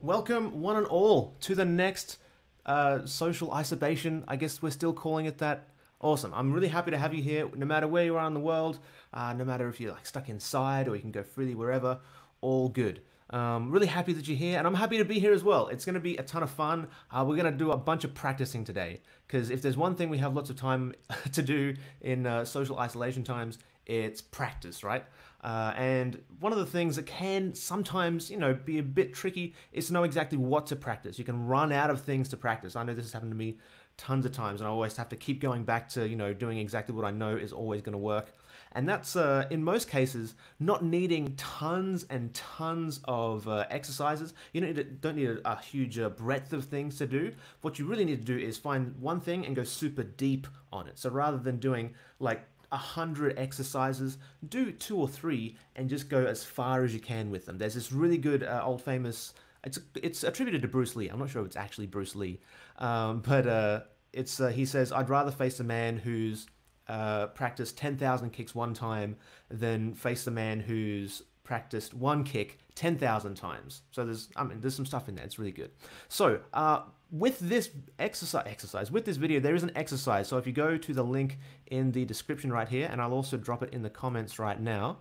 Welcome, one and all, to the next uh, social isolation. I guess we're still calling it that. Awesome. I'm really happy to have you here, no matter where you are in the world, uh, no matter if you're like stuck inside or you can go freely wherever. All good. Um, really happy that you're here, and I'm happy to be here as well. It's going to be a ton of fun. Uh, we're going to do a bunch of practicing today, because if there's one thing we have lots of time to do in uh, social isolation times, it's practice, right? Uh, and one of the things that can sometimes, you know, be a bit tricky is to know exactly what to practice. You can run out of things to practice. I know this has happened to me tons of times, and I always have to keep going back to, you know, doing exactly what I know is always going to work. And that's, uh, in most cases, not needing tons and tons of uh, exercises. You don't need, don't need a, a huge uh, breadth of things to do. What you really need to do is find one thing and go super deep on it. So rather than doing like a hundred exercises, do two or three, and just go as far as you can with them. There's this really good uh, old famous. It's it's attributed to Bruce Lee. I'm not sure if it's actually Bruce Lee, um, but uh, it's uh, he says I'd rather face a man who's uh, practiced 10,000 kicks one time than face the man who's practiced one kick 10,000 times. So there's, I mean, there's some stuff in there. It's really good. So uh, with this exercise, exercise, with this video, there is an exercise. So if you go to the link in the description right here, and I'll also drop it in the comments right now,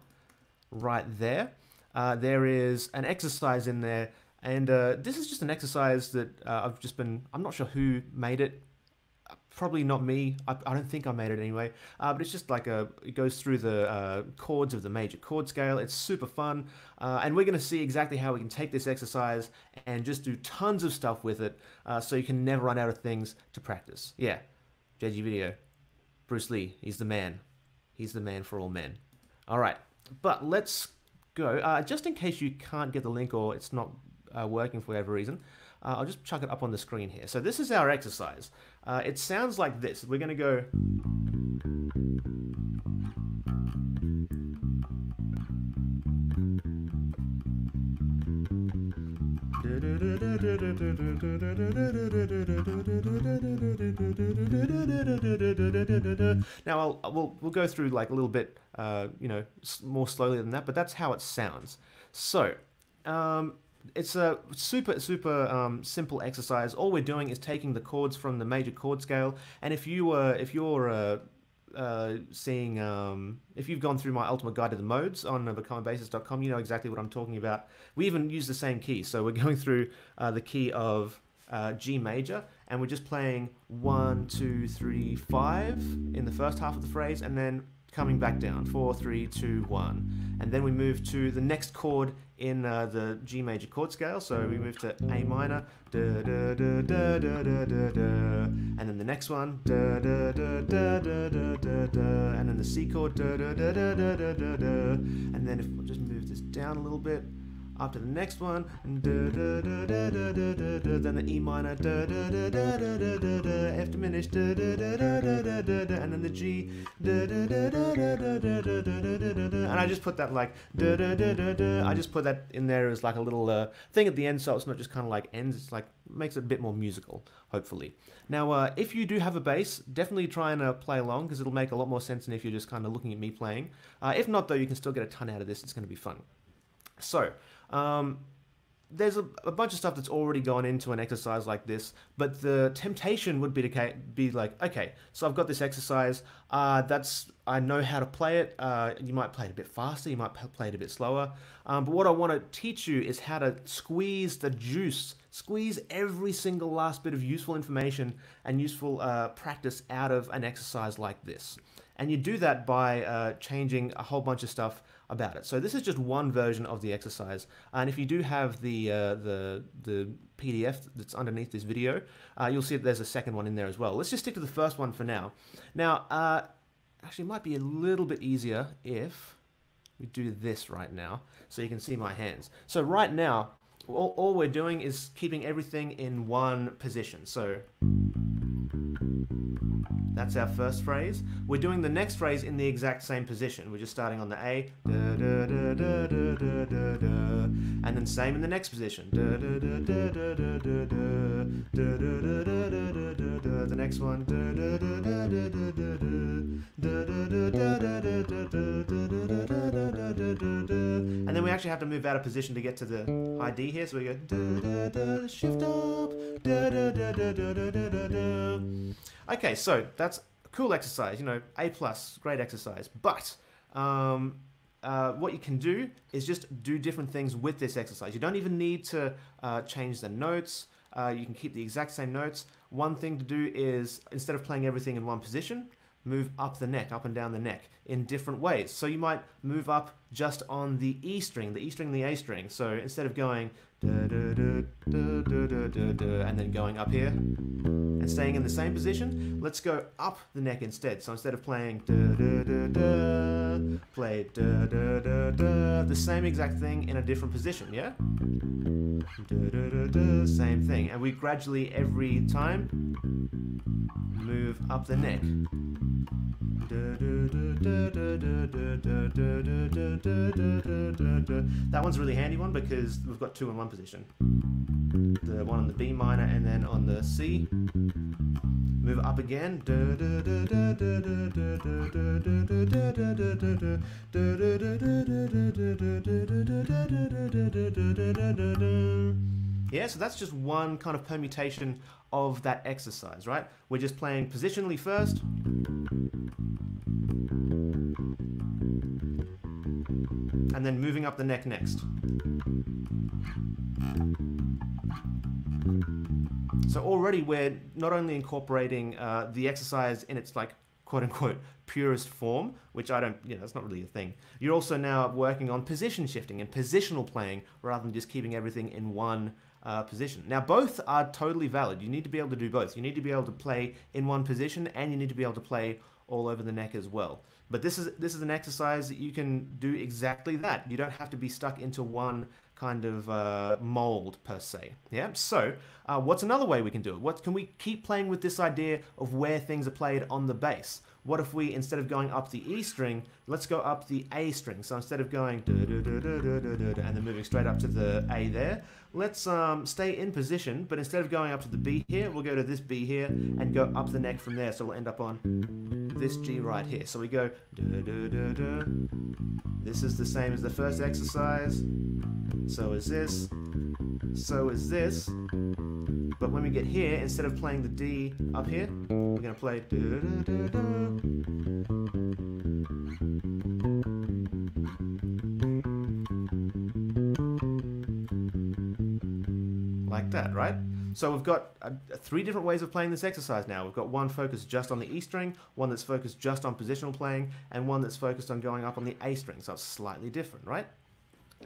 right there, uh, there is an exercise in there. And uh, this is just an exercise that uh, I've just been, I'm not sure who made it probably not me. I, I, don't think I made it anyway. Uh, but it's just like a, it goes through the uh, chords of the major chord scale. It's super fun. Uh, and we're going to see exactly how we can take this exercise and just do tons of stuff with it uh, so you can never run out of things to practice. Yeah, JG Video. Bruce Lee, he's the man. He's the man for all men. All right, but let's go. Uh, just in case you can't get the link or it's not uh, working for whatever reason, I'll just chuck it up on the screen here. So this is our exercise. Uh, it sounds like this. We're going to go... Now I'll, we'll, we'll go through like a little bit, uh, you know, more slowly than that, but that's how it sounds. So, um, it's a super super um, simple exercise. All we're doing is taking the chords from the major chord scale, and if you were if you're uh, uh, seeing um, if you've gone through my ultimate guide to the modes on becomeabassist.com, you know exactly what I'm talking about. We even use the same key, so we're going through uh, the key of uh, G major, and we're just playing one, two, three, five in the first half of the phrase, and then coming back down. Four, three, two, one. And then we move to the next chord in uh, the G major chord scale. So we move to A minor, da, da, da, and then the next one, and then the C chord, and then if we we'll just move this down a little bit, to the next one, then the E minor, F diminished, and then the G, and I just put that like, I just put that in there as like a little uh, thing at the end, so it's not just kind of like ends, it's like makes it a bit more musical, hopefully. Now, uh, if you do have a bass, definitely try and uh, play along because it'll make a lot more sense than if you're just kind of looking at me playing. Uh, if not, though, you can still get a ton out of this. It's going to be fun. So, um, there's a, a, bunch of stuff that's already gone into an exercise like this, but the temptation would be to be like, okay, so I've got this exercise. Uh, that's I know how to play it. Uh, you might play it a bit faster, you might play it a bit slower. Um, but what I want to teach you is how to squeeze the juice, squeeze every single last bit of useful information and useful uh, practice out of an exercise like this. And you do that by uh, changing a whole bunch of stuff about it. So this is just one version of the exercise. And if you do have the, uh, the, the PDF that's underneath this video, uh, you'll see that there's a second one in there as well. Let's just stick to the first one for now. Now, uh, actually it might be a little bit easier if we do this right now so you can see my hands. So right now, all, all we're doing is keeping everything in one position. So that's our first phrase. We're doing the next phrase in the exact same position. We're just starting on the A, and then same in the next position. The next one. and then we actually have to move out of position to get to the high D here. So we go shift up. Okay, so that's a cool exercise. You know, A plus, great exercise. But um, uh, what you can do is just do different things with this exercise. You don't even need to uh, change the notes. Uh, you can keep the exact same notes. One thing to do is instead of playing everything in one position, move up the neck, up and down the neck in different ways. So you might move up just on the E string, the E string the A string. So instead of going and then going up here and staying in the same position, let's go up the neck instead. So instead of playing play the same exact thing in a different position, yeah? Same thing. And we gradually, every time, move up the neck. That one's a really handy one because we've got two in one position. The one on the B minor and then on the C. Move up again. Yeah, so that's just one kind of permutation of that exercise, right? We're just playing positionally first. And then moving up the neck next. So already we're not only incorporating uh, the exercise in its like quote unquote purest form, which I don't, you know, that's not really a thing. You're also now working on position shifting and positional playing rather than just keeping everything in one uh, position. Now, both are totally valid. You need to be able to do both. You need to be able to play in one position and you need to be able to play all over the neck as well. But this is this is an exercise that you can do exactly that. You don't have to be stuck into one kind of uh, mold per se. Yeah. So, uh, what's another way we can do it? What can we keep playing with this idea of where things are played on the bass? What if we, instead of going up the E string, let's go up the A string. So instead of going and then moving straight up to the A there, let's um, stay in position, but instead of going up to the B here, we'll go to this B here and go up the neck from there. So we'll end up on this G right here. So we go This is the same as the first exercise. So is this. So is this. But when we get here, instead of playing the D up here, we're going to play like that, right? So we've got uh, three different ways of playing this exercise now. We've got one focused just on the E string, one that's focused just on positional playing, and one that's focused on going up on the A string. So it's slightly different, right?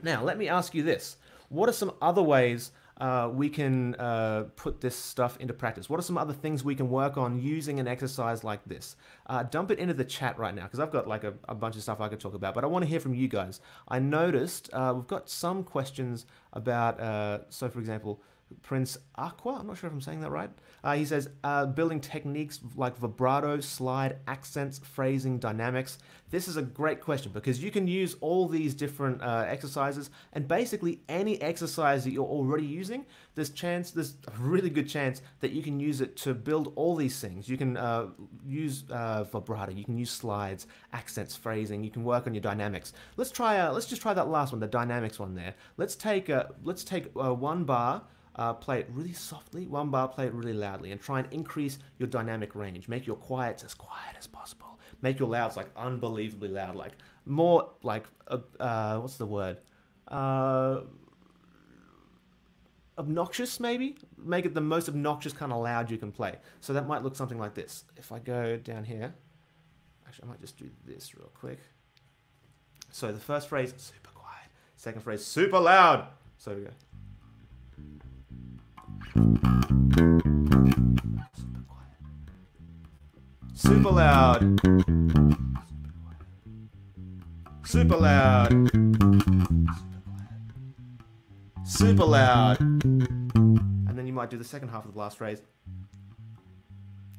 Now, let me ask you this. What are some other ways uh, we can uh, put this stuff into practice? What are some other things we can work on using an exercise like this? Uh, dump it into the chat right now because I've got like a, a, bunch of stuff I could talk about, but I want to hear from you guys. I noticed uh, we've got some questions about, uh, so for example, Prince Aqua, I'm not sure if I'm saying that right. Uh, he says, uh, building techniques like vibrato, slide, accents, phrasing, dynamics. This is a great question because you can use all these different uh, exercises and basically any exercise that you're already using, there's chance, there's a really good chance that you can use it to build all these things. You can uh, use uh, vibrato, you can use slides, accents, phrasing, you can work on your dynamics. Let's try, uh, let's just try that last one, the dynamics one there. Let's take, let's take one bar, uh, play it really softly, one bar, play it really loudly, and try and increase your dynamic range. Make your quiets as quiet as possible. Make your louds like unbelievably loud, like more like, uh, uh, what's the word? Uh, obnoxious, maybe? Make it the most obnoxious kind of loud you can play. So that might look something like this. If I go down here, actually, I might just do this real quick. So the first phrase, super quiet. Second phrase, super loud. So we go. Super loud. Super loud. Super loud. And then you might do the second half of the last phrase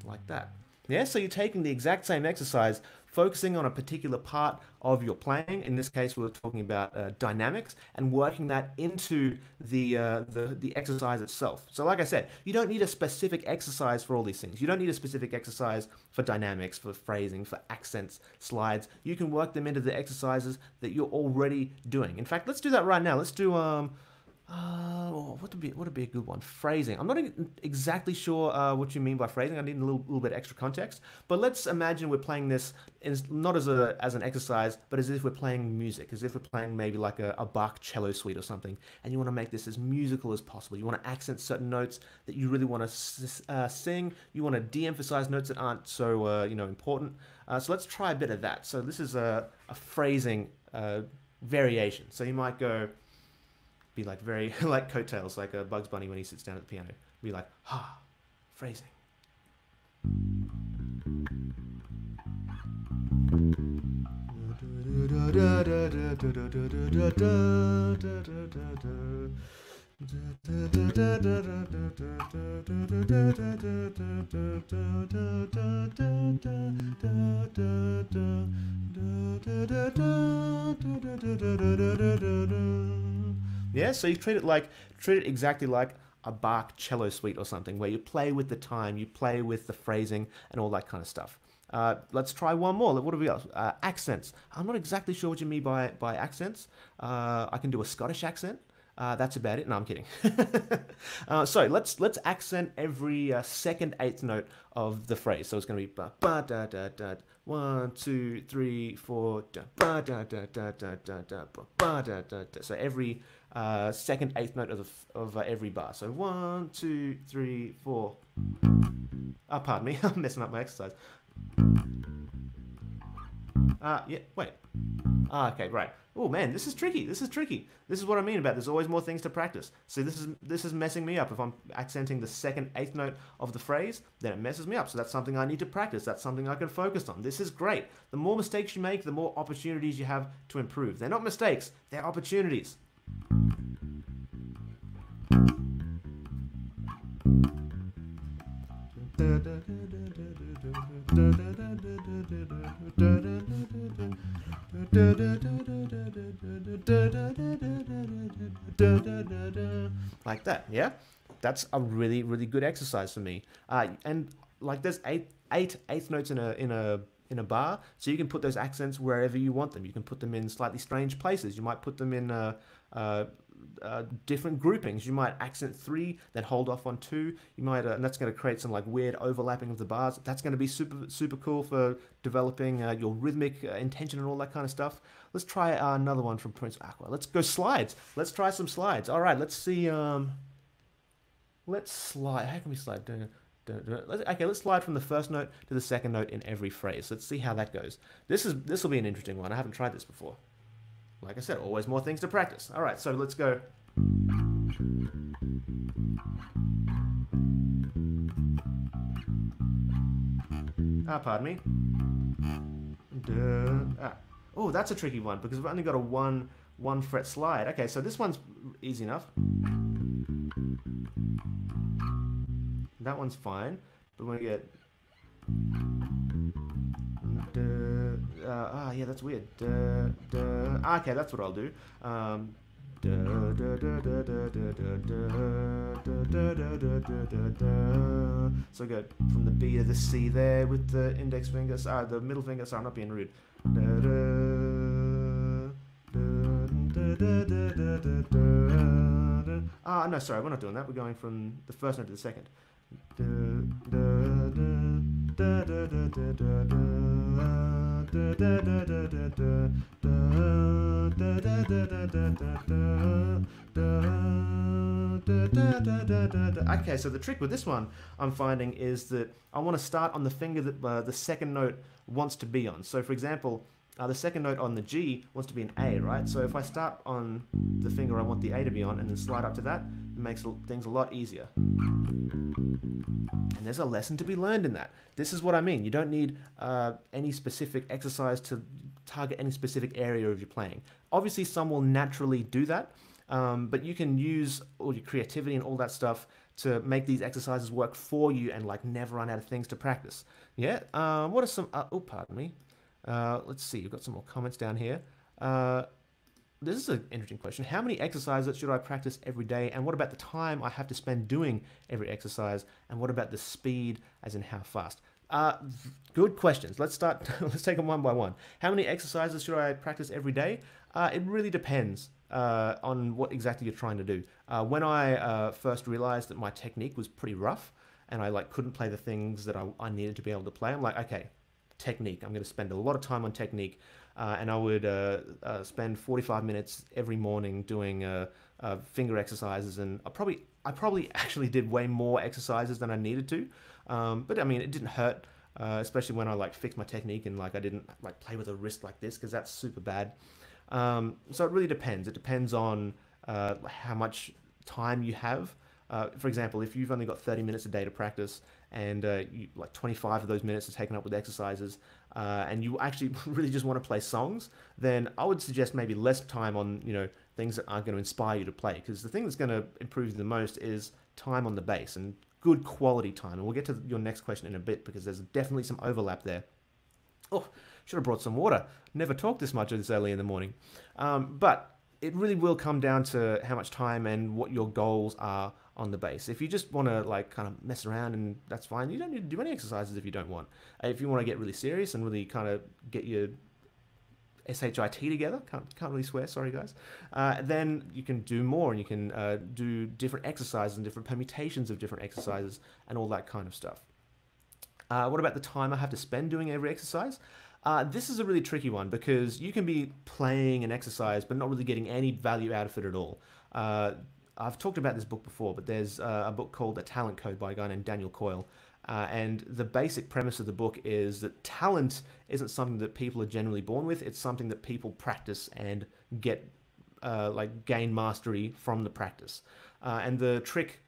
like that. Yeah, so you're taking the exact same exercise focusing on a particular part of your playing. In this case, we are talking about uh, dynamics and working that into the, uh, the the exercise itself. So, like I said, you don't need a specific exercise for all these things. You don't need a specific exercise for dynamics, for phrasing, for accents, slides. You can work them into the exercises that you're already doing. In fact, let's do that right now. Let's do um uh, oh, what would be what would be a good one? Phrasing. I'm not exactly sure uh, what you mean by phrasing. I need a little, little bit extra context. But let's imagine we're playing this as, not as a as an exercise, but as if we're playing music, as if we're playing maybe like a, a Bach cello suite or something. And you want to make this as musical as possible. You want to accent certain notes that you really want to uh, sing. You want to de-emphasize notes that aren't so uh, you know important. Uh, so let's try a bit of that. So this is a, a phrasing uh, variation. So you might go be like very like coattails, like a Bugs Bunny when he sits down at the piano. Be like, ha, phrasing. Yeah, so you treat it like treat it exactly like a Bach cello suite or something, where you play with the time, you play with the phrasing, and all that kind of stuff. Uh, let's try one more. What have we got? Uh, accents. I'm not exactly sure what you mean by by accents. Uh, I can do a Scottish accent. Uh, that's about it. No, I'm kidding. uh, so let's let's accent every uh, second eighth note of the phrase. So it's going to be ba ba da da da one two three four da ba da da da da da da ba da da da. So every uh, second eighth note of of uh, every bar. So one two three four. Ah, pardon me. I'm messing up my exercise. Uh, yeah. Wait. Ah, okay, right. Oh man, this is tricky. This is tricky. This is what I mean about there's always more things to practice. See, this is this is messing me up. If I'm accenting the second eighth note of the phrase, then it messes me up. So that's something I need to practice. That's something I can focus on. This is great. The more mistakes you make, the more opportunities you have to improve. They're not mistakes, they're opportunities. Like that, yeah? That's a really, really good exercise for me. Uh, and like there's eight, eight eighth notes in a in a in a bar, so you can put those accents wherever you want them. You can put them in slightly strange places. You might put them in uh, uh, uh, different groupings. You might accent three, then hold off on two. You might, uh, and that's going to create some like weird overlapping of the bars. That's going to be super super cool for developing uh, your rhythmic uh, intention and all that kind of stuff. Let's try uh, another one from Prince Aqua. Let's go slides. Let's try some slides. All right, let's see. Um, let's slide. How can we slide? Okay, let's slide from the first note to the second note in every phrase. Let's see how that goes. This is this will be an interesting one. I haven't tried this before. Like I said, always more things to practice. All right, so let's go. Ah, pardon me. Duh. Ah. Oh, that's a tricky one because we've only got a one one fret slide. Okay, so this one's easy enough. That one's fine, but when we get ah, yeah, that's weird. Ah, okay, that's what I'll do. Um, so good from the B to the C there with the index finger, sorry, the middle finger, sorry, I'm not being rude. Ah, no, sorry, we're not doing that. We're going from the first note to the second. Okay, so the trick with this one I'm finding is that I want to start on the finger that uh, the second note wants to be on. So for example, uh, the second note on the G wants to be an A, right? So if I start on the finger I want the A to be on and then slide up to that, it makes things a lot easier. And there's a lesson to be learned in that. This is what I mean. You don't need uh, any specific exercise to target any specific area of your playing. Obviously, some will naturally do that, um, but you can use all your creativity and all that stuff to make these exercises work for you and like never run out of things to practice. Yeah. Um, what are some? Uh, oh, pardon me. Uh, let's see, we've got some more comments down here. Uh, this is an interesting question. How many exercises should I practice every day? And what about the time I have to spend doing every exercise? And what about the speed, as in how fast? Uh, good questions. Let's start. let's take them one by one. How many exercises should I practice every day? Uh, it really depends uh, on what exactly you're trying to do. Uh, when I uh, first realized that my technique was pretty rough and I like couldn't play the things that I, I needed to be able to play, I'm like, okay, technique. I'm going to spend a lot of time on technique. Uh, and I would uh, uh, spend 45 minutes every morning doing uh, uh, finger exercises, and I probably I probably actually did way more exercises than I needed to, um, but I mean it didn't hurt, uh, especially when I like fixed my technique and like I didn't like play with a wrist like this because that's super bad. Um, so it really depends. It depends on how much time you have. for example, if you've only got 30 minutes a day to practice and uh, you, like 25 of those minutes are taken up with exercises, uh, and you actually really just want to play songs, then I would suggest maybe less time on you know things that aren't going to inspire you to play. Because the thing that's going to improve you the most is time on the bass and good quality time. And we'll get to your next question in a bit because there's definitely some overlap there. Oh, should have brought some water. Never talked this much this early in the morning. Um, but it really will come down to how much time and what your goals are on the bass. If you just want to like kind of mess around and that's fine, you don't need to do any exercises if you don't want. If you want to get really serious and really kind of get your SHIT together, can't, can't really swear, sorry guys, uh, then you can do more and you can uh, do different exercises and different permutations of different exercises and all that kind of stuff. Uh, what about the time I have to spend doing every exercise? Uh, this is a really tricky one because you can be playing an exercise but not really getting any value out of it at all. I've talked about this book before, but there's uh, a book called The Talent Code by a guy named Daniel Coyle. Uh, and the basic premise of the book is that talent isn't something that people are generally born with. It's something that people practice and get, uh, like, gain mastery from the practice. Uh, and the trick,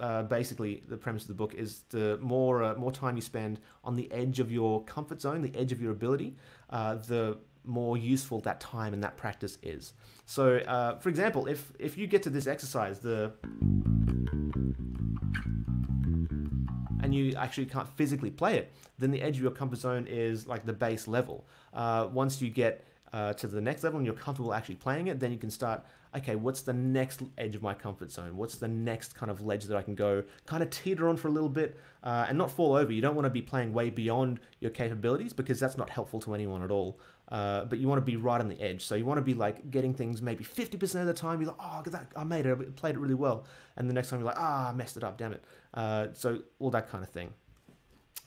uh, basically, the premise of the book is the more uh, more time you spend on the edge of your comfort zone, the edge of your ability, the more useful that time and that practice is. So, uh, for example, if, if you get to this exercise, the and you actually can't physically play it, then the edge of your comfort zone is like the base level. Uh, once you get uh, to the next level and you're comfortable actually playing it, then you can start, okay, what's the next edge of my comfort zone? What's the next kind of ledge that I can go, kind of teeter on for a little bit uh, and not fall over. You don't want to be playing way beyond your capabilities because that's not helpful to anyone at all. Uh, but you want to be right on the edge. So you want to be like getting things maybe 50% of the time. You're like, oh, I made it, I played it really well. And the next time you're like, ah, I messed it up, damn it. Uh, so all that kind of thing.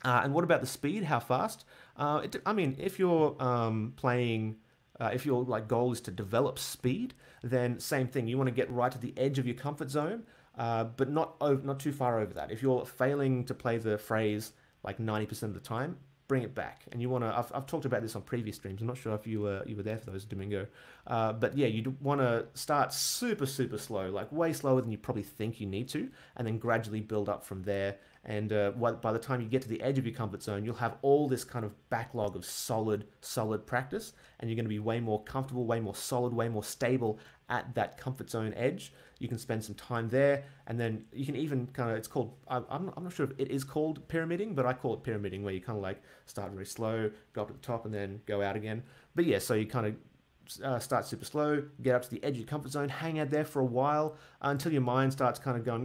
Uh, and what about the speed? How fast? Uh, it, I mean, if you're um, playing, uh, if your like goal is to develop speed, then same thing. You want to get right to the edge of your comfort zone, uh, but not over, not too far over that. If you're failing to play the phrase like 90% of the time, bring it back. And you want to, I've, I've talked about this on previous streams. I'm not sure if you were, you were there for those Domingo. Uh, but yeah, you want to start super, super slow, like way slower than you probably think you need to, and then gradually build up from there. And uh, by the time you get to the edge of your comfort zone, you'll have all this kind of backlog of solid, solid practice, and you're going to be way more comfortable, way more solid, way more stable at that comfort zone edge. You can spend some time there, and then you can even kind of, it's called, I'm not, I'm not sure if it is called pyramiding, but I call it pyramiding, where you kind of like start very slow, go up to the top, and then go out again. But yeah, so you kind of uh, start super slow, get up to the edge of your comfort zone, hang out there for a while uh, until your mind starts kind of going,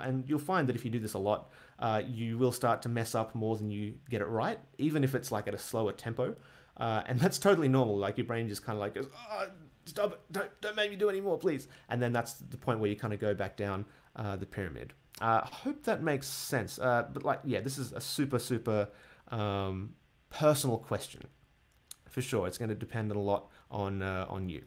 and you'll find that if you do this a lot, uh, you will start to mess up more than you get it right, even if it's like at a slower tempo. Uh, and that's totally normal. Like your brain just kind of like goes, oh, stop it, don't, don't make me do any more, please. And then that's the point where you kind of go back down uh, the pyramid. I uh, hope that makes sense. Uh, but like, yeah, this is a super, super um, personal question. For sure, it's going to depend a lot on uh, on you.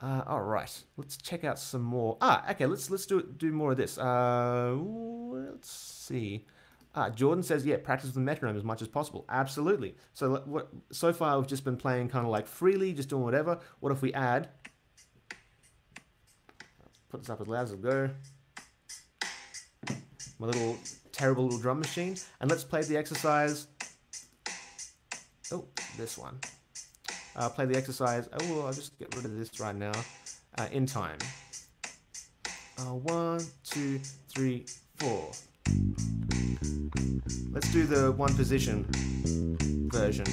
Uh, all right, let's check out some more. Ah, okay, let's let's do do more of this. Uh, let's see. Uh, Jordan says, yeah, practice with the metronome as much as possible. Absolutely. So what, so far we've just been playing kind of like freely, just doing whatever. What if we add, put this up as loud as it go, my little terrible little drum machine, and let's play the exercise. Oh, this one. Uh, play the exercise. Oh, I'll just get rid of this right now. Uh, in time. Uh, one, two, three, four. Let's do the one position version.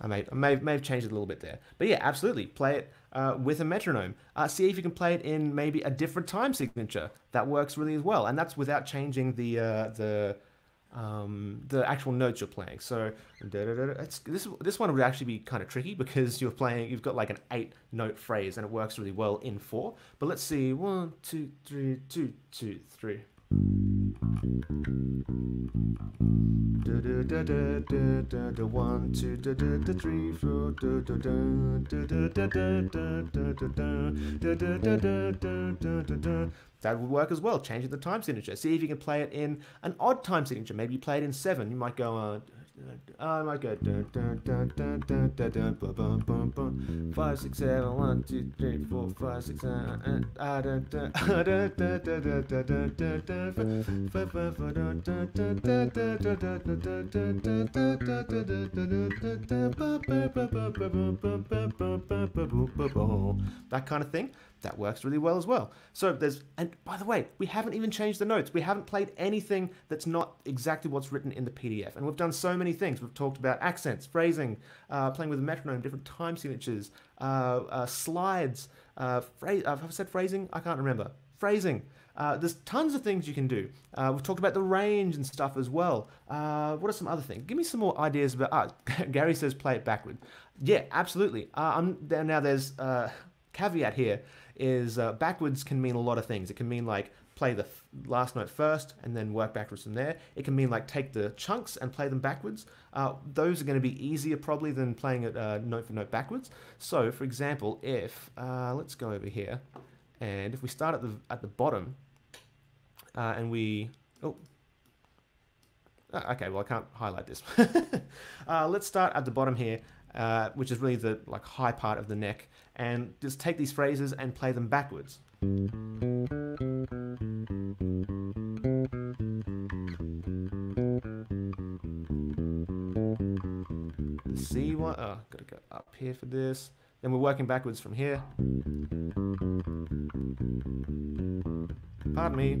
I may, I may, may have changed it a little bit there. But yeah, absolutely. Play it uh, with a metronome. Uh, see if you can play it in maybe a different time signature. That works really as well. And that's without changing the, uh, the, um, the actual notes you're playing. So this, this one would actually be kind of tricky because you're playing, you've got like an eight note phrase and it works really well in four. But let's see, one, two, three, two, two, three. One two three four that would work as well, changing the time signature. See if you can play it in an odd time signature. Maybe you play it in seven. You might go uh, I might go dun, dun, dun, dun, dun, dun, dun, bum, bum, bum, bum. five, six, seven, one, two, three, four, five, six, seven, ah, dun, dun, ah, dun, dun, dun, dun, dun, dun, dun, dun, fa, fa, fa, dun, dun, dun, dun, dun, dun, dun, dun, dun, dun, dun, dun, dun, dun, dun, dun, dun, dun, that kind of thing that works really well as well. So there's, and by the way, we haven't even changed the notes. We haven't played anything that's not exactly what's written in the PDF. And we've done so many things. We've talked about accents, phrasing, uh, playing with a metronome, different time signatures, uh, uh, slides, uh, phrase, uh, I've said phrasing? I can't remember. Phrasing. Uh, there's tons of things you can do. We've talked about the range and stuff as well. What are some other things? Give me some more ideas about. Ah, Gary says play it backward. Yeah, absolutely. I'm now. There's caveat here is uh, backwards can mean a lot of things. It can mean like play the last note first and then work backwards from there. It can mean like take the chunks and play them backwards. Uh, those are going to be easier probably than playing it uh, note for note backwards. So for example, if uh, let's go over here, and if we start at the at the bottom, uh, and we oh. Uh, okay, well I can't highlight this. Uh, let's start at the bottom here, Uh, which is really the like high part of the neck, and just take these phrases and play them backwards. C one, oh, gotta go up here for this. Then we're working backwards from here. Pardon me.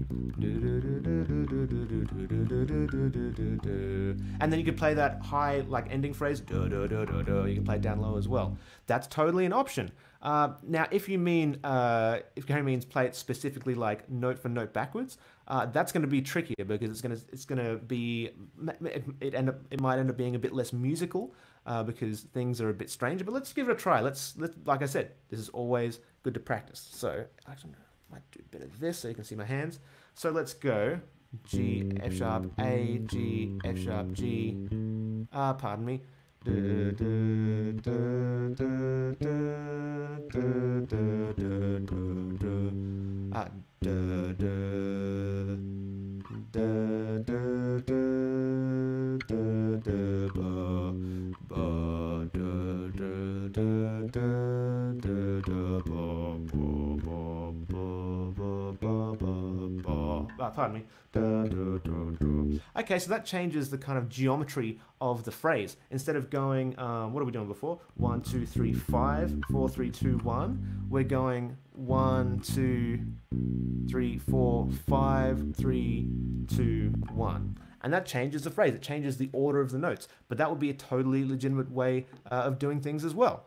And then you could play that high, like ending phrase. You can play it down low as well. That's totally an option. Uh, now, if you mean, uh, if Gary means play it specifically like note for note backwards, uh, that's going to be trickier because it's going to it's going to be it, end up it might end up being a bit less musical uh, because things are a bit stranger. But let's give it a try. Let's let like I said, this is always good to practice. So might do a bit of this so you can see my hands. So let's go G F sharp A G F sharp G. Ah, pardon me. Ah, pardon me. Okay, so that changes the kind of geometry of the phrase. Instead of going, um, what are we doing before? One, two, three, five, four, three, two, one. We're going one, two, three, four, five, three, two, one. And that changes the phrase. It changes the order of the notes. But that would be a totally legitimate way uh, of doing things as well.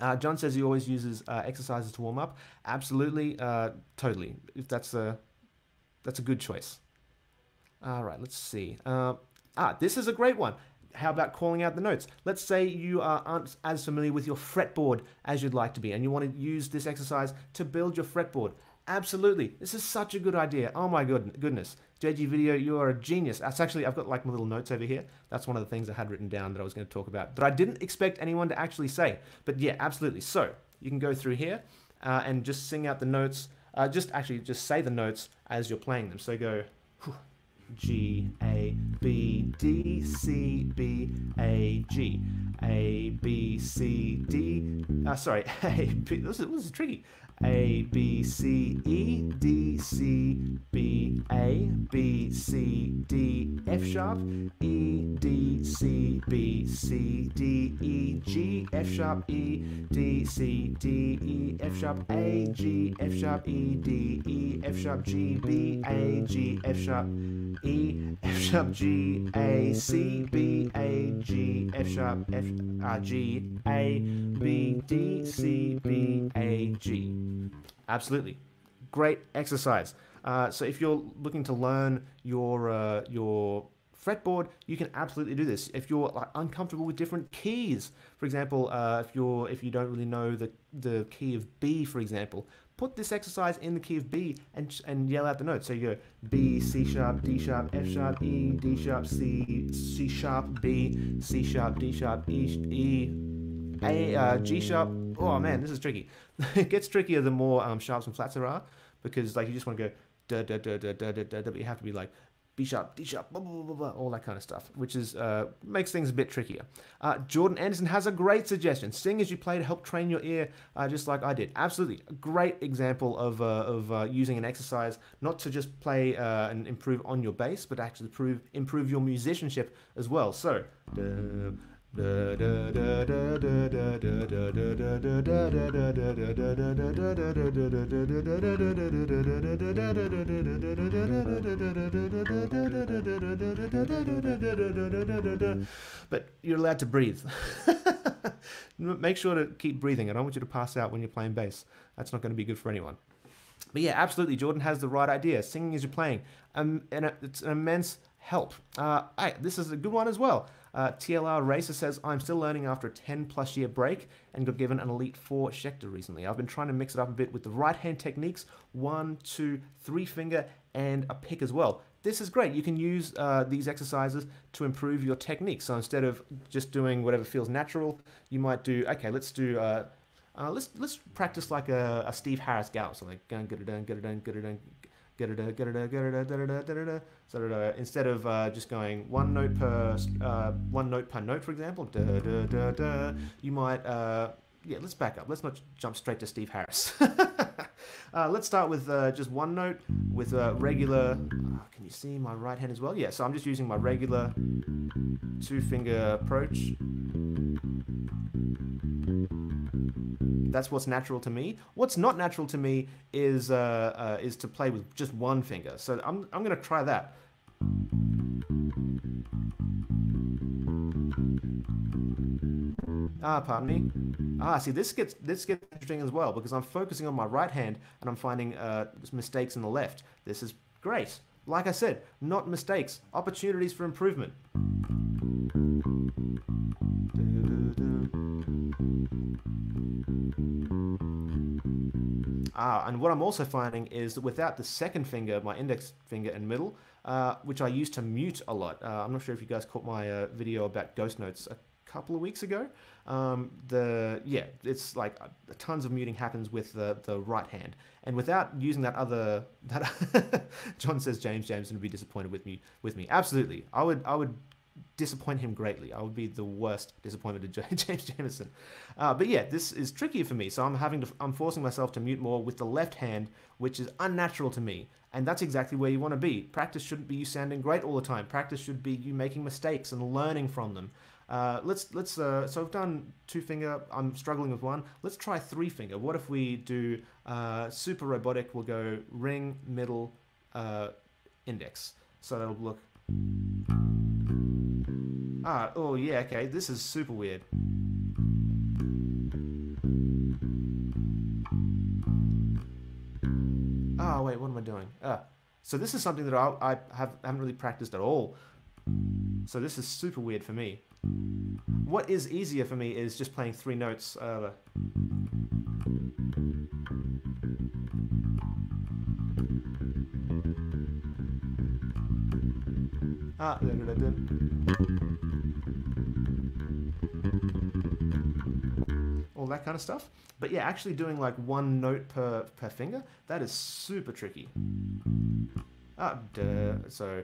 Uh, John says he always uses uh, exercises to warm up. Absolutely, uh, totally. If that's a that's a good choice. All right, let's see. Uh, ah, this is a great one. How about calling out the notes? Let's say you aren't as familiar with your fretboard as you'd like to be, and you want to use this exercise to build your fretboard. Absolutely, this is such a good idea. Oh my good, goodness, JG Video, you are a genius. That's actually, I've got like my little notes over here. That's one of the things I had written down that I was going to talk about, but I didn't expect anyone to actually say. But yeah, absolutely. So you can go through here uh, and just sing out the notes uh, just actually just say the notes as you're playing them. So go G A B, D, C, B, A, G. A, B, C, D. Uh, sorry, A, B. This is, this is tricky. A, B, C, E, D, C, B, A, B, C, D, F sharp, E, D, C, B, C, D, E, G, F sharp, E, D, C, D, E, F sharp, A, G, F sharp, E, D, E, F sharp, G, B, A, G, F sharp, E, F sharp, G, A, C, B, A, G, F sharp, F, uh, G, A, B, D, C, B, A, G. Absolutely. Great exercise. Uh, so if you're looking to learn your uh, your fretboard, you can absolutely do this. If you're like uncomfortable with different keys, for example, uh, if you're if you don't really know the the key of B, for example, put this exercise in the key of B and and yell out the notes. So you go B, C sharp, D sharp, F sharp, E, D sharp, C, C sharp, B, C sharp, D sharp, E, E, A, uh, G sharp. Oh man, this is tricky. it gets trickier the more um, sharps and flats there are because like you just want to go da da da da da da da, but you have to be like B sharp, D sharp, blah, blah, blah, blah, all that kind of stuff, which is uh, makes things a bit trickier. Uh, Jordan Anderson has a great suggestion. Sing as you play to help train your ear, uh, just like I did. Absolutely, a great example of, uh, of uh, using an exercise not to just play uh, and improve on your bass, but actually improve improve your musicianship as well. So. But you're allowed to breathe. Make sure to keep breathing. I don't want you to pass out when you're playing bass. That's not going to be good for anyone. But yeah, absolutely, Jordan has the right idea. Singing as you're playing, um, and it's an immense help. Uh, hey, this is a good one as well. Uh, TLR Racer says, I'm still learning after a 10 plus year break and got given an Elite 4 Schecter recently. I've been trying to mix it up a bit with the right hand techniques, one, two, three finger, and a pick as well. This is great. You can use uh, these exercises to improve your technique. So instead of just doing whatever feels natural, you might do, okay, let's do. Uh, uh, let's let's practice like a, a Steve Harris gallop, so like get it done, get it done, get it done, instead of uh, just going one note per uh, one note per note, for example, you might uh, yeah. Let's back up. Let's not jump straight to Steve Harris. uh, let's start with uh, just one note with a regular. Uh, can you see my right hand as well? Yeah. So I'm just using my regular two finger approach. That's what's natural to me. What's not natural to me is uh, uh, is to play with just one finger. So I'm I'm gonna try that. Ah, pardon me. Ah, see, this gets this gets interesting as well because I'm focusing on my right hand and I'm finding uh, mistakes in the left. This is great. Like I said, not mistakes, opportunities for improvement. Ah, and what I'm also finding is that without the second finger, my index finger and middle, uh, which I used to mute a lot. Uh, I'm not sure if you guys caught my uh, video about ghost notes a couple of weeks ago. Um, the yeah, it's like uh, tons of muting happens with the, the right hand, and without using that other that John says James James would be disappointed with me with me. Absolutely, I would I would disappoint him greatly. I would be the worst disappointment to James Jamerson. Uh, but yeah, this is trickier for me, so I'm having to I'm forcing myself to mute more with the left hand, which is unnatural to me. And that's exactly where you want to be. Practice shouldn't be you sounding great all the time. Practice should be you making mistakes and learning from them. Uh, let's let's uh, so I've done two finger. I'm struggling with one. Let's try three finger. What if we do uh, super robotic? We'll go ring, middle, uh, index. So that'll look. Ah, oh yeah, okay. This is super weird. Oh wait, what am I doing? Ah, so this is something that I, I have haven't really practiced at all. So this is super weird for me. What is easier for me is just playing three notes. Uh, ah, all that kind of stuff. But yeah, actually doing like one note per, per finger, that is super tricky. Ah, duh. So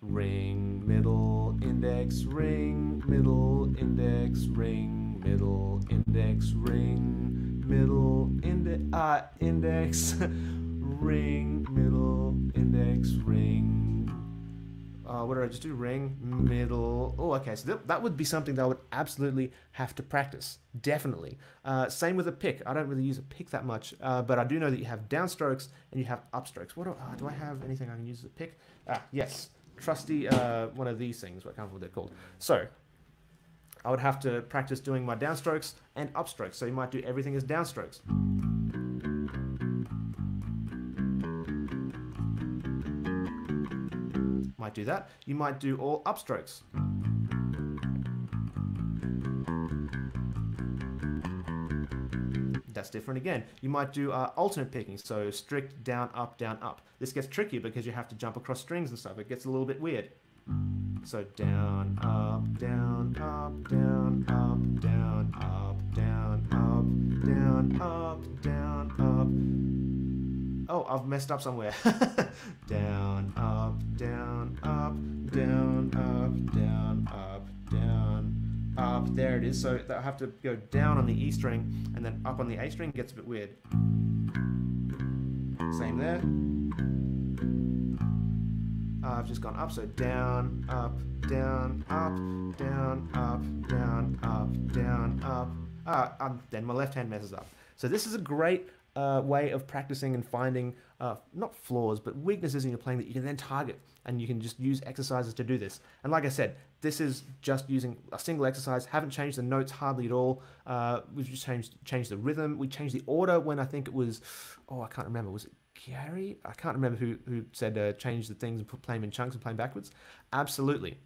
ring, middle, index, ring, middle, index, ring, middle, index, ring, middle, index, uh, index, ring, middle, index, ring. Uh, what did I just do? Ring, middle. Oh, okay. So that, that would be something that I would absolutely have to practice. Definitely. Uh, same with a pick. I don't really use a pick that much, uh, but I do know that you have downstrokes and you have upstrokes. What do, uh, do I have anything I can use as a pick? Ah, yes. Trusty, uh, one of these things. What kind of what they're called. So, I would have to practice doing my downstrokes and upstrokes. So you might do everything as downstrokes. Might do that. You might do all upstrokes. That's different again. You might do uh, alternate picking, so strict down, up, down, up. This gets trickier because you have to jump across strings and stuff. It gets a little bit weird. So down, up, down, up, down, up, down, up, down, up, down, up, down, up. Oh, I've messed up somewhere. down, up, down, up, down, up, down, up, down, up. There it is. So I have to go down on the E string and then up on the A string. Gets a bit weird. Same there. Uh, I've just gone up, so down, up, down, up, down, up, down, up, down, up. Uh, um, then my left hand messes up. So this is a great uh, way of practicing and finding uh, not flaws but weaknesses in your playing that you can then target and you can just use exercises to do this and like i said this is just using a single exercise haven't changed the notes hardly at all uh, we've just changed changed the rhythm we changed the order when i think it was oh i can't remember was it Gary? I can't remember who, who said uh, change the things and put play them in chunks and play them backwards. Absolutely.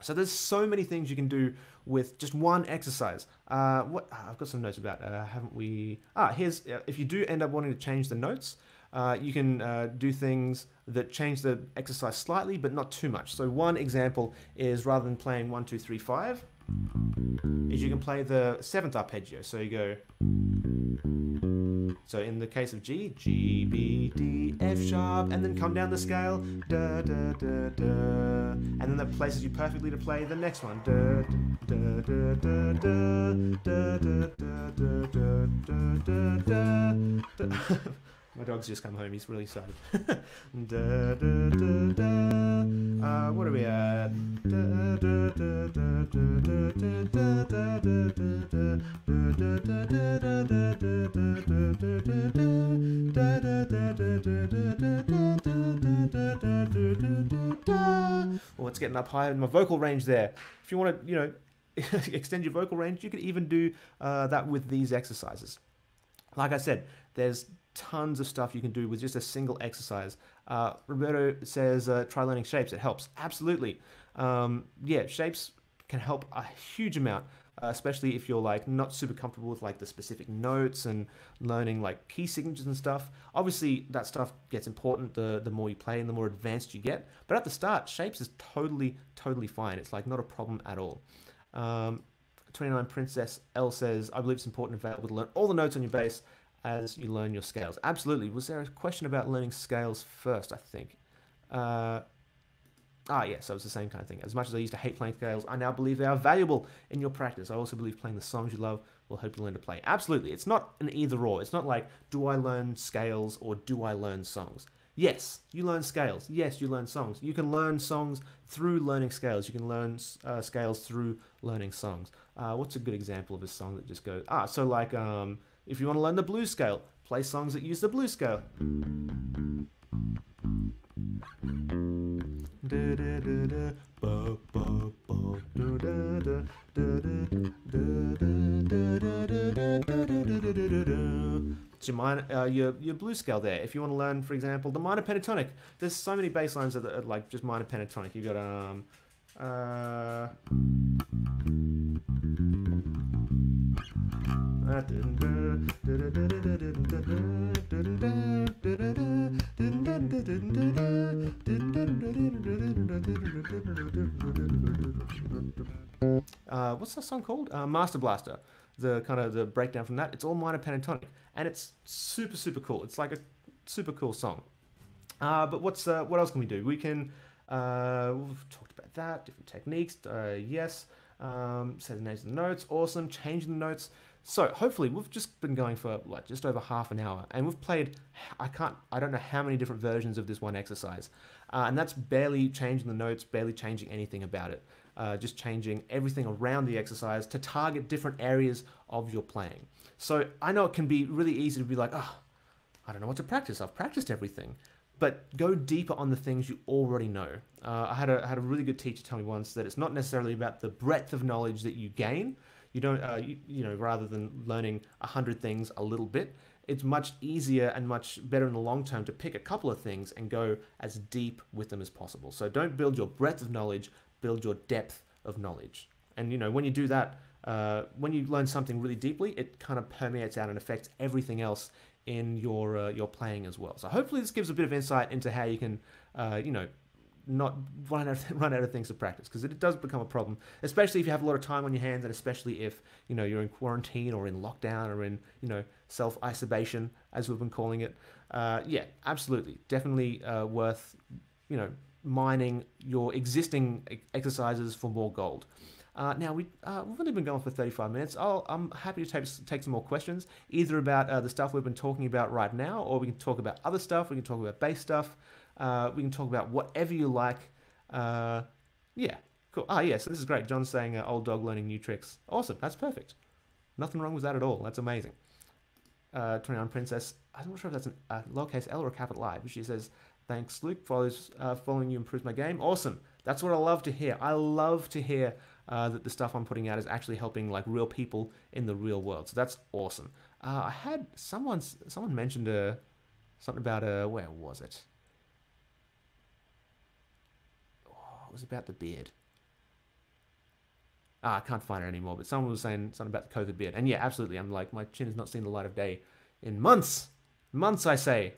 So there's so many things you can do with just one exercise. Uh, what ah, I've got some notes about, uh, haven't we? Ah, here's uh, if you do end up wanting to change the notes, uh, you can uh, do things that change the exercise slightly, but not too much. So one example is rather than playing one, two, three, five, is you can play the seventh arpeggio. So you go. So in the case of G, G, B, D, F sharp, and then come down the scale, da, da, da, da, and then that places you perfectly to play the next one, da, da, da, da, da, da, da, da, da, da, da, da. My dog's just come home. He's really excited. da, da, da, uh, what are we at? Well, it's getting up higher in my vocal range there. If you want to, you know, extend your vocal range, you can even do uh, that with these exercises. Like I said, there's tons of stuff you can do with just a single exercise. Uh, Roberto says, uh, try learning shapes. It helps. Absolutely. Um, yeah, shapes can help a huge amount, uh, especially if you're like not super comfortable with like the specific notes and learning like key signatures and stuff. Obviously, that stuff gets important the, the more you play and the more advanced you get. But at the start, shapes is totally, totally fine. It's like not a problem at all. Um, 29 Princess L says, I believe it's important and to learn all the notes on your bass as you learn your scales. Absolutely. Was there a question about learning scales first, I think? Uh, ah, yes, that was the same kind of thing. As much as I used to hate playing scales, I now believe they are valuable in your practice. I also believe playing the songs you love will help you learn to play. Absolutely. It's not an either or. It's not like, do I learn scales or do I learn songs? Yes, you learn scales. Yes, you learn songs. You can learn songs through learning scales. You can learn uh, scales through learning songs. Uh, what's a good example of a song that just goes, ah, so like, um, if you want to learn the blues scale, play songs that use the blues scale. It's Your, minor, uh, your, your blues scale there. If you want to learn, for example, the minor pentatonic, there's so many bass lines that are like just minor pentatonic. You've got um, uh, uh, what's that song called? Uh, Master Blaster. The kind of the breakdown from that. It's all minor pentatonic, and it's super super cool. It's like a super cool song. Uh, but what's uh, what else can we do? We can Uh, we've talked about that, different techniques. Uh, yes. Um, the names of the notes. Awesome. Changing the notes. So hopefully we've just been going for like just over half an hour, and we've played. I can't. I don't know how many different versions of this one exercise, uh, and that's barely changing the notes, barely changing anything about it. Uh, just changing everything around the exercise to target different areas of your playing. So I know it can be really easy to be like, oh, I don't know what to practice. I've practiced everything but go deeper on the things you already know. Uh, I had a I had a really good teacher tell me once that it's not necessarily about the breadth of knowledge that you gain. You don't, uh, you, you know, rather than learning a hundred things a little bit, it's much easier and much better in the long term to pick a couple of things and go as deep with them as possible. So don't build your breadth of knowledge, build your depth of knowledge. And you know, when you do that, uh, when you learn something really deeply, it kind of permeates out and affects everything else in your uh, your playing as well. So hopefully this gives a bit of insight into how you can, uh, you know, not run out of, run out of things to practice because it does become a problem, especially if you have a lot of time on your hands, and especially if you know you're in quarantine or in lockdown or in you know self isolation as we've been calling it. Uh, yeah, absolutely, definitely uh, worth you know mining your existing exercises for more gold. Uh, now, we, uh, we've only been going for 35 minutes. i am happy to take, take some more questions, either about uh, the stuff we've been talking about right now, or we can talk about other stuff. We can talk about bass stuff. Uh, we can talk about whatever you like. Uh, yeah, cool. Ah, yeah, so this is great. John's saying uh, old dog learning new tricks. Awesome, that's perfect. Nothing wrong with that at all. That's amazing. 29 Princess, I'm not sure if that's a lowercase L or a capital I, but she says, thanks, Luke. Follows, following you improves my game. Awesome. That's what I love to hear. I love to hear uh, that the stuff I'm putting out is actually helping like real people in the real world. So that's awesome. Uh, I had someone someone mentioned uh, something about a uh, where was it? Oh, it was about the beard. Ah, I can't find it anymore. But someone was saying something about the COVID beard, and yeah, absolutely. I'm like my chin has not seen the light of day in months, months I say.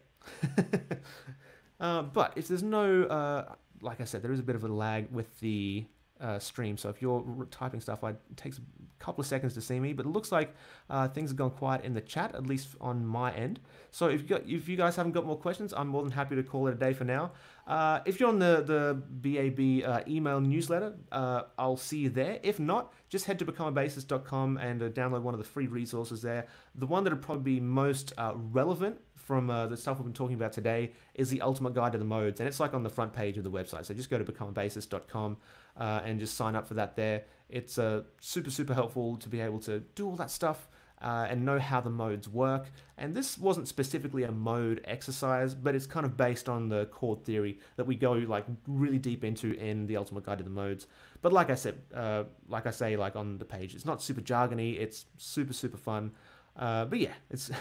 uh, but if there's no, uh, like I said, there is a bit of a lag with the uh, stream. So if you're typing stuff, it takes couple of seconds to see me. But it looks like uh, things have gone quiet in the chat, at least on my end. So if you got, if you guys haven't got more questions, I'm more than happy to call it a day for now. Uh, if you're on the the BAB uh, email newsletter, uh, I'll see you there. If not, just head to becomeabassist.com and uh, download one of the free resources there. The one that would probably be most relevant from uh, the stuff we've been talking about today is the ultimate guide to the modes, and it's like on the front page of the website. So just go to becomeabassist.com uh, and just sign up for that there. It's uh, super, super helpful to be able to do all that stuff uh, and know how the modes work. And this wasn't specifically a mode exercise, but it's kind of based on the chord theory that we go like really deep into in the Ultimate Guide to the Modes. But like I said, uh, like I say, like on the page, it's not super jargony. It's super, super fun. Uh, but yeah, it's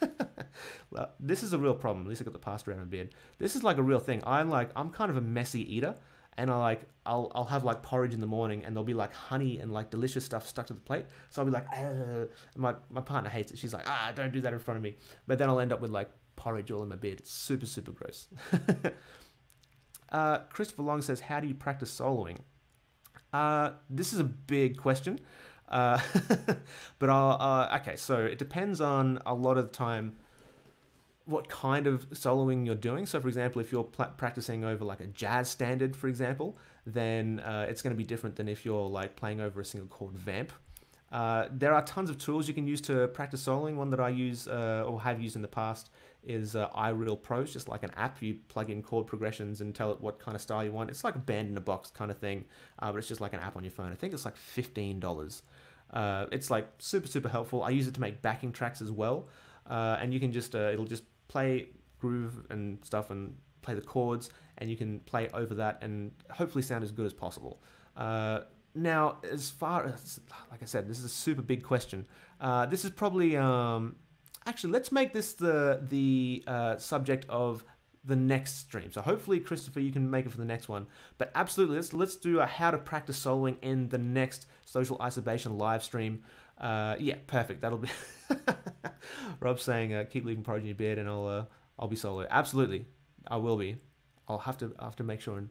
well, this is a real problem. At least I got the pasta around my beard. This is like a real thing. I'm like I'm kind of a messy eater and I like I'll I'll have like porridge in the morning, and there'll be like honey and like delicious stuff stuck to the plate. So I'll be like, my my partner hates it. She's like, ah, don't do that in front of me. But then I'll end up with like porridge all in my beard. It's super super gross. uh, Christopher Long says, how do you practice soloing? Uh, this is a big question. Uh, but I'll, uh, okay, so it depends on a lot of the time what kind of soloing you're doing. So, for example, if you're practicing over like a jazz standard, for example, then uh, it's going to be different than if you're like playing over a single chord vamp. Uh, there are tons of tools you can use to practice soloing. One that I use uh, or have used in the past is uh, iReal Pro. It's just like an app. You plug in chord progressions and tell it what kind of style you want. It's like a band in a box kind of thing, uh, but it's just like an app on your phone. I think it's like fifteen dollars. Uh, it's like super super helpful. I use it to make backing tracks as well, uh, and you can just it'll just play groove and stuff and play the chords, and you can play over that and hopefully sound as good as possible. Uh, now, as far as, like I said, this is a super big question. Uh, this is probably, um, actually, let's make this the the uh, subject of the next stream. So hopefully, Christopher, you can make it for the next one. But absolutely, let's let's do a how to practice soloing in the next social isolation live stream. Uh, yeah, perfect. That'll be. Rob saying, uh, "Keep leaving porridge in your bed, and I'll uh, I'll be solo." Absolutely, I will be. I'll have to have to make sure and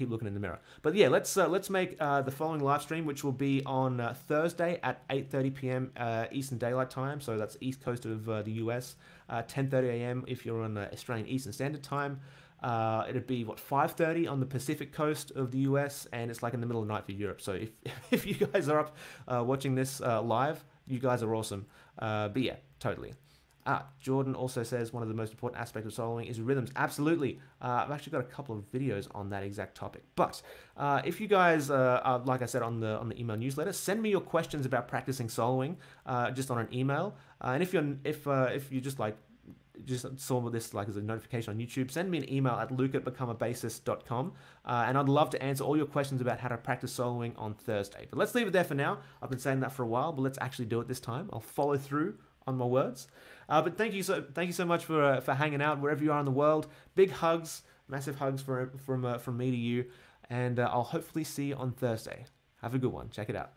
keep looking in the mirror. But yeah, let's uh, let's make uh, the following live stream, which will be on uh, Thursday at 8:30 p.m. Uh, Eastern Daylight Time. So that's east coast of uh, the US. 10:30 a.m. if you're on Australian Eastern Standard Time. Uh, it'd be what 5:30 on the Pacific coast of the US, and it's like in the middle of the night for Europe. So if if you guys are up watching this live, you guys are awesome. But yeah, totally. Ah, Jordan also says one of the most important aspects of soloing is rhythms. Absolutely. Uh, I've actually got a couple of videos on that exact topic. But uh, if you guys, uh, are, like I said on the on the email newsletter, send me your questions about practicing soloing uh, just on an email. Uh, and if you're if uh, if you just like just saw this like as a notification on YouTube, send me an email at luke at becomeabassist.com uh, and I'd love to answer all your questions about how to practice soloing on Thursday. But let's leave it there for now. I've been saying that for a while, but let's actually do it this time. I'll follow through on my words. Uh, but thank you so thank you so much for uh, for hanging out wherever you are in the world. Big hugs, massive hugs from from uh, from me to you, and uh, I'll hopefully see you on Thursday. Have a good one. Check it out.